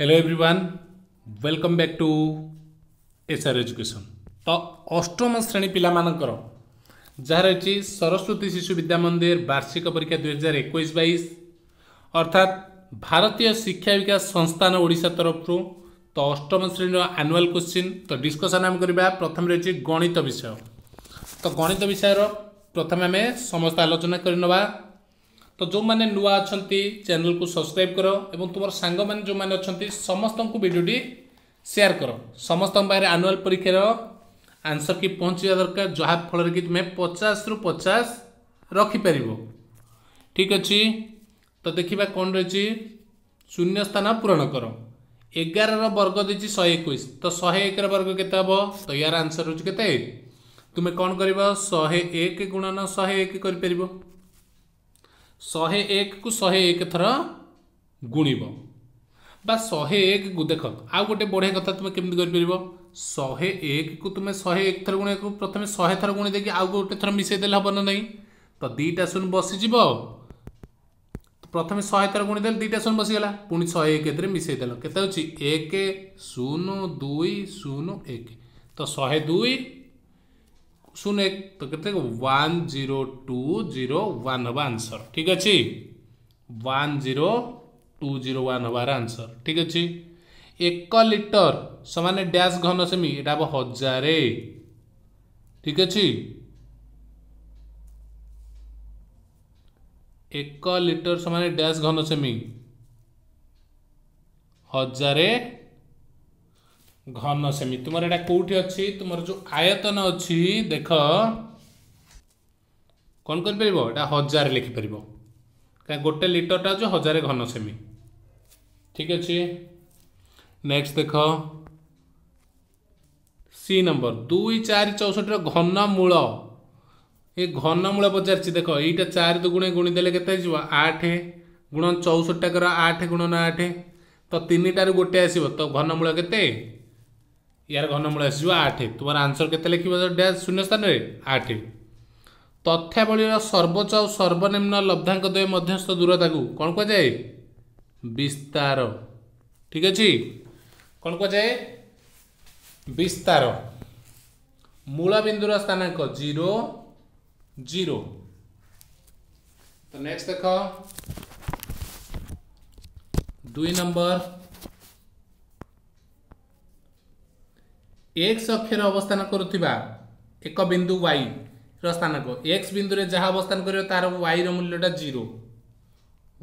hello everyone welcome back to SR Education তো অষ্টম শ্রেণী পিলামানଙ୍କର ଯାହା ରହିଛି ସରସ୍ୱତୀ ଶିଶୁ ବିଦ୍ୟା ମନ୍ଦିର ବାର୍ଷିକ ପରୀକ୍ଷା ଦୁଇହଜାର ଏକୋଇଶ ବାଇଶ ଅର୍ଥାତ୍ ଭାରତୀୟ ଶିକ୍ଷା ବିକାଶ ସଂସ୍ଥାନ ଓଡ଼ିଶା ତରଫରୁ ତ ଅଷ୍ଟମ ଶ୍ରେଣୀର ଆନୁଆଲ୍ କୋଶ୍ଚିନ୍ ତ ଡିସ୍କସନ୍ ଆମେ କରିବା ପ୍ରଥମେ ରହିଛି ଗଣିତ ବିଷୟ ତ ଗଣିତ ବିଷୟର ପ୍ରଥମେ ଆମେ ସମସ୍ତେ ଆଲୋଚନା କରିନେବା ତ ଯେଉଁମାନେ ନୂଆ ଅଛନ୍ତି ଚ୍ୟାନେଲକୁ ସବସ୍କ୍ରାଇବ୍ କର ଏବଂ ତୁମର ସାଙ୍ଗମାନେ ଯେଉଁମାନେ ଅଛନ୍ତି ସମସ୍ତଙ୍କୁ ଭିଡ଼ିଓଟି ସେୟାର କର ସମସ୍ତଙ୍କ ପାଖରେ ଆନୁଆଲ୍ ପରୀକ୍ଷାର ଆନ୍ସର୍ କି ପହଞ୍ଚିବା ଦରକାର ଯାହାଫଳରେ କି ତୁମେ ପଚାଶରୁ ପଚାଶ ରଖିପାରିବ ଠିକ୍ ଅଛି ତ ଦେଖିବା କ'ଣ ରହିଛି ଶୂନ୍ୟ ସ୍ଥାନ ପୂରଣ କର ଏଗାରର ବର୍ଗ ଦେଇଛି ଶହେ ଏକୋଇଶ ତ ଶହେ ଏକର ବର୍ଗ କେତେ ହେବ ତ ଏହାର ଆନ୍ସର୍ ହେଉଛି କେତେ ତୁମେ କ'ଣ କରିବ ଶହେ ଏକ ଗୁଣନ ଶହେ ଏକ କରିପାରିବ ଶହେ ଏକକୁ ଶହେ ଏକ ଥର ଗୁଣିବ ବା ଶହେ ଏକକୁ ଦେଖ ଆଉ ଗୋଟେ ବଢ଼ିଆ କଥା ତୁମେ କେମିତି କରିପାରିବ ଶହେ ଏକକୁ ତୁମେ ଶହେ ଏକ ଥର ଗୁଣିବାକୁ ପ୍ରଥମେ ଶହେ ଥର ଗୁଣି ଦେଇକି ଆଉ ଗୋଟେ ଥର ମିଶାଇ ହେବ ନା ନାହିଁ ତ ଦୁଇଟା ଶୂନ ବସିଯିବ ପ୍ରଥମେ ଶହେ ଥର ଗୁଣିଦେଲେ ଦୁଇଟା ଶୂନ ବସିଗଲା ପୁଣି ଶହେ ଏକ ଏଥିରେ ମିଶାଇଦେଲ କେତେ ହେଉଛି ଏକ ଶୂନ ଦୁଇ ଶୂନ ଏକ ତ ଶହେ ଦୁଇ ଶୂନ ଏକ ତ କେତେ one zero two zero one ହେବ ଆନ୍ସର ଠିକ୍ ଅଛି one zero two zero one ହେବାର ଆନ୍ସର ଠିକ୍ ଅଛି ଏକ ଲିଟର ସମାନ ଡ୍ୟାସ୍ ଘନ ସେମି ଏଇଟା ହେବ ହଜାରେ ଠିକ୍ ଅଛି ଏକ ଲିଟର ସମାନ ଡ୍ୟାସ୍ ଘନ ସେମି ହଜାରେ ଘନ ସେମି ତୁମର ଏଇଟା କେଉଁଠି ଅଛି ତୁମର ଯେଉଁ ଆୟତନ ଅଛି ଦେଖ କ'ଣ କରିପାରିବ ଏଇଟା ହଜାରେ ଲେଖିପାରିବ କାହିଁକି ଗୋଟେ ଲିଟରଟା ଅଛି ହଜାରେ ଘନ ସେମି ଠିକ୍ ଅଛି ନେକ୍ସଟ ଦେଖ ସି ନମ୍ବର ଦୁଇ ଚାରି ଚଉଷଠିର ଘନମୂଳ ଏ ଘନମୂଳ ପଚାରିଛି ଦେଖ ଏଇଟା ଚାରି ଦୁଗୁଣେ ଗୁଣିଦେଲେ କେତେ ହେଇଯିବ ଆଠ ଗୁଣ ଚଉଷଠିଟା କର ଆଠ ଗୁଣନ ଆଠ ତ ତିନିଟାରୁ ଗୋଟେ ଆସିବ ତ ଘନମୂଳ କେତେ ୟାର ଘନମୂଳ ଆସିଯିବ ଆଠ ତୁମର ଆନ୍ସର କେତେ ଲେଖିବ ଡ୍ୟାସ୍ ଶୂନ୍ୟ ସ୍ଥାନରେ ଆଠ ତଥ୍ୟାବଳୀର ସର୍ବୋଚ୍ଚ ଆଉ ସର୍ବନିମ୍ନ ଲବ୍ଧାଙ୍କ ଦ୍ୱୟ ମଧ୍ୟସ୍ଥ ଦୂରତାକୁ କ'ଣ କୁହାଯାଏ ବିସ୍ତାର ଠିକ୍ ଅଛି କ'ଣ କୁହାଯାଏ ବିସ୍ତାର ମୂଳ ବିନ୍ଦୁର ସ୍ଥାନାଙ୍କ ଜିରୋ ଜିରୋ ତ ନେକ୍ସଟ ଦେଖ ଦୁଇ ନମ୍ବର এক্স অক্ষের অবস্থান করুথিবা এক বিন্দু ওয়াই ର ସ୍ଥାନକୁ ଏକ୍ସ ବିନ୍ଦୁରେ ଯାହା ଅବସ୍ଥାନ କରିବ ତାର ୱାଇର ମୂଲ୍ୟଟା zero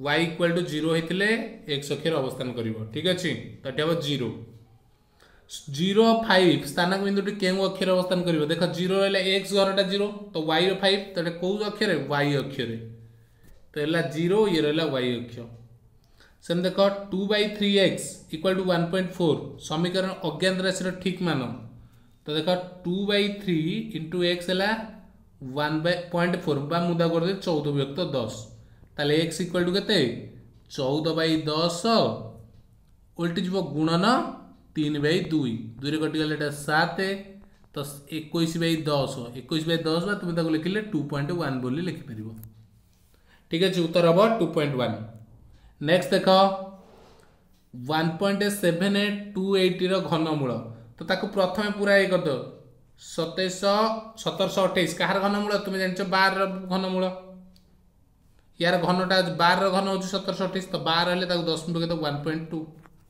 Y equal to zero ହେଇଥିଲେ ଏକ୍ସ ଅକ୍ଷରେ ଅବସ୍ଥାନ କରିବ ଠିକ୍ ଅଛି ତ ଏଠି ହେବ ଜିରୋ ଜିରୋ ଫାଇଭ୍ ସ୍ଥାନକ ବିନ୍ଦୁଟି କେଉଁ ଅକ୍ଷରେ ଅବସ୍ଥାନ କରିବ ଦେଖ ଜିରୋ ହେଲେ ଏକ୍ସ ଘରଟା ଜିରୋ ତ ୱାଇର ଫାଇଭ୍ ତ ଏଟା କେଉଁ ଅକ୍ଷରେ ୱାଇ ଅକ୍ଷରେ ତ ହେଲା ଜିରୋ ଇଏ ରହିଲା ୱାଇ ଅକ୍ଷ ସେମିତି ଦେଖ two by three X equal to one point four ସମୀକରଣ ଅଜ୍ଞାତ ରାଶିର ଠିକ୍ ମାନ तो देख two by three into X है वन बॉइंट पॉइंट फोर बा मुदा कर चौदह व्यक्त दस तेल एक्स इक्वाल टू के चौदह बै दस ओल्टी जीव गुणन तीन बै दुई दुई कटिगले सात तो एक बै दस एक बै दस बा तुम लिखिले टू पॉइंट वन बोली लिखिपर ठीक अच्छे उत्तर हम टू पॉइंट वन नेक्स्ट देख वन पॉइंट सेभेन टू एटर घनमूल ତ ତାକୁ ପ୍ରଥମେ ପୁରା ଇଏ କରିଦେବ ସତେଇଶ ସତରଶହ ଅଠେଇଶ କାହାର ଘନମୂଳ ତୁମେ ଜାଣିଛ ବାରର ଘନମୂଳ ୟାର ଘନଟା ବାରର ଘନ ହେଉଛି ସତରଶହ ଅଠେଇଶ ତ ବାର ହେଲେ ତାକୁ ଦଶମ କେତେ ୱାନ୍ ପଏଣ୍ଟ ଟୁ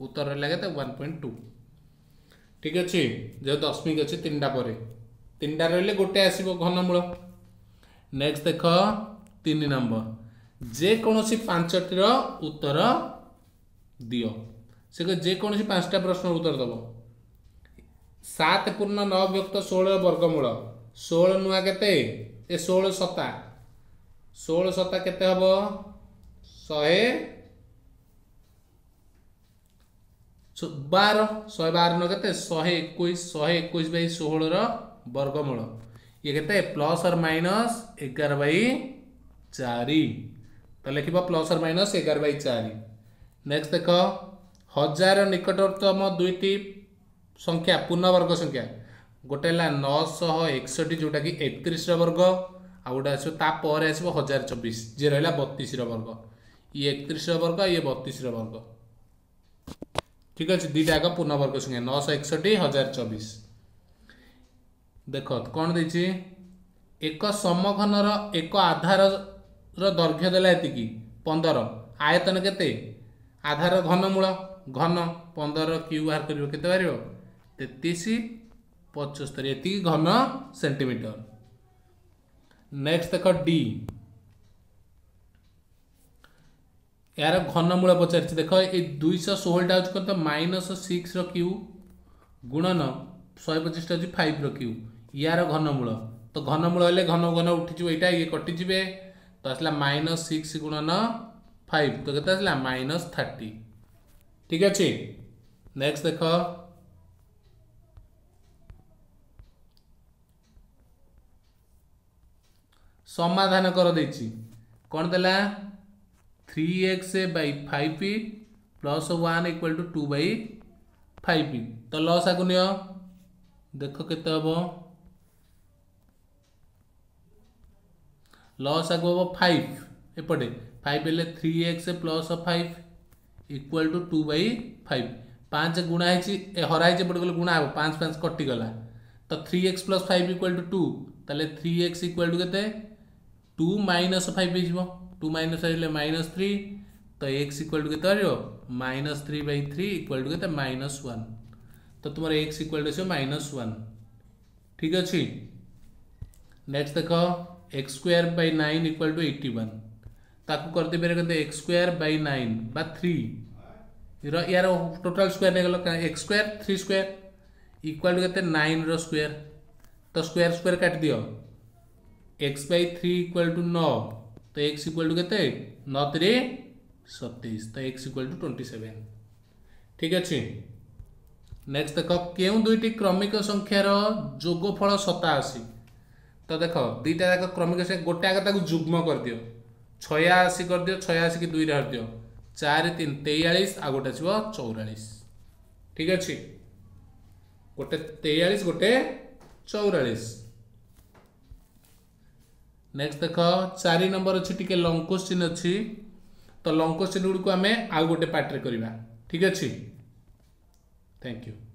ଉତ୍ତର ରହିଲା କେତେ ୱାନ୍ ପଏଣ୍ଟ ଟୁ ଠିକ ଅଛି ଯେହେତୁ ଦଶମିକ ଅଛି ତିନିଟା ପରେ ତିନିଟା ରହିଲେ ଗୋଟେ ଆସିବ ଘନମୂଳ ନେକ୍ସଟ ଦେଖ ତିନି ନମ୍ବର ଯେକୌଣସି ପାଞ୍ଚଟିର ଉତ୍ତର ଦିଅ ସେ ଯେକୌଣସି ପାଞ୍ଚଟା ପ୍ରଶ୍ନର ଉତ୍ତର ଦେବ সাত পূর্ণ ন বিভক্ত ষোহল বর্গমূল ষোহল নূয়া কেতে এ ষোহল শতা ষোহল শতা কেতে হব শহে ବାର ଶହେ ବାରର କେତେ ଶହେ ଏକୋଇଶ ଶହେ ଏକୋଇଶ ବାଇ ଷୋହଳର ବର୍ଗମୂଳ ଇଏ କେତେ ପ୍ଲସ୍ ଅର୍ ମାଇନସ୍ ଏଗାର ବାଇ ଚାରି ତ ଲେଖିବ ପ୍ଲସ୍ ଅର୍ ମାଇନସ୍ ଏଗାର ବାଇ ଚାରି ନେକ୍ସଟ ଦେଖ ହଜାର ନିକଟତମ ଦୁଇଟି ସଂଖ୍ୟା ପୂର୍ଣ୍ଣବର୍ଗ ସଂଖ୍ୟା ଗୋଟେ ହେଲା ନଅଶହ ଏକଷଠି ଯେଉଁଟାକି ଏକତିରିଶର ବର୍ଗ ଆଉ ଗୋଟେ ଆସିବ ତାପରେ ଆସିବ ହଜାର ଚବିଶ ଯିଏ ରହିଲା ବତିଶର ବର୍ଗ ଇଏ ଏକତିରିଶର ବର୍ଗ ଇଏ ବତିଶର ବର୍ଗ ଠିକ ଅଛି ଦୁଇଟା ଯାକ ପୂର୍ଣ୍ଣବର୍ଗ ସଂଖ୍ୟା ନଅଶହ ଏକଷଠି ହଜାର ଚବିଶ ଦେଖ କ'ଣ ଦେଇଛି ଏକ ସମଘନର ଏକ ଆଧାରର ଦୈର୍ଘ୍ୟ ଦେଲା ଏତିକି ପନ୍ଦର ଆୟତନ କେତେ ଆଧାର ଘନମୂଳ ଘନ ପନ୍ଦର କ୍ୟୁ ବାହାର କରିବ କେତେ ବାହାରିବ তেত্রিশ পঁচস্তরি এতিকি ঘন সেন্টিমিটর নেক্সট দেখ ডি এর ঘনমূল পচারিছি দেখ এই দুইশহ ষোহলটা হচ্ছে কত মাইনস সিক্সর কিউ গুণন শহে পঁচিশটা হচ্ছে ফাইভর কিউ ইয়ার ঘনমূল তো ঘনমূল হলে ঘন ঘন উঠিযোগ এইটা ইয়ে কটিযে তো আসলা মাইনস সিক্স গুণন ফাইভ তো কত আসলা মাইনস থার্টি ঠিক আছে নেক্সট দেখ সমাধান করেছি কোণ দেলা three x by five P plus one equal to two by five P তো লস আগু নিও দেখ কেতে হব লস আগু হব ফাইভ এপটে ফাইভ হলে three x plus five equal to two by five পাঁচ গুণা হয়েছি হরা হয়েছে এপটে গেলে গুণা হব পাঁচ পাঁচ কটিগলা তো three x plus five equal to two তাহলে থ্রি এক্স ইকুয়াল টু কেতে टू माइनस फाइव हो two minus five minus three तो एक्स इक्वाल टू के minus three by three equal to के माइनस वन तो तुम x equal to us minus one ठीक अच्छे नेक्स्ट देख एक्स स्क् by nine equal to eighty one ताकू करदे कहते एक्स स्क् बै नाइन बा थ्री रार टोटाल स्क् एक्स स्क् थ्री स्क्वयर इक्वाल टू के नाइन रक्वयर तो स्क्वयर स्क्वयर तो काट दिया X by three equal to नौ तो एक्स इक्वाल टू के नौतरे सतैश तो x equal to twenty seven ठीक अच्छे नेक्स्ट देख क्यों दुईट क्रमिक संख्यार जोगफल सताशी तो देख दुईटा जाक क्रमिक संख्या गोटे आगे जुग्म कर दि छयाशी कर दि छयाशी कि दुई रखिय चार तीन तेयास आ गोटे आस चौरास ठीक अच्छे गोटे तेयास गोटे चौरास ନେକ୍ସଟ ଦେଖ ଚାରି ନମ୍ବର ଅଛି ଟିକେ ଲଙ୍ଗ କୋଶ୍ଚିନ୍ ଅଛି ତ ଲଙ୍ଗ କୋଶ୍ଚିନ୍ ଗୁଡ଼ିକୁ ଆମେ ଆଉ ଗୋଟେ ପାର୍ଟରେ କରିବା ଠିକ୍ ଅଛି ଥ୍ୟାଙ୍କ ୟୁ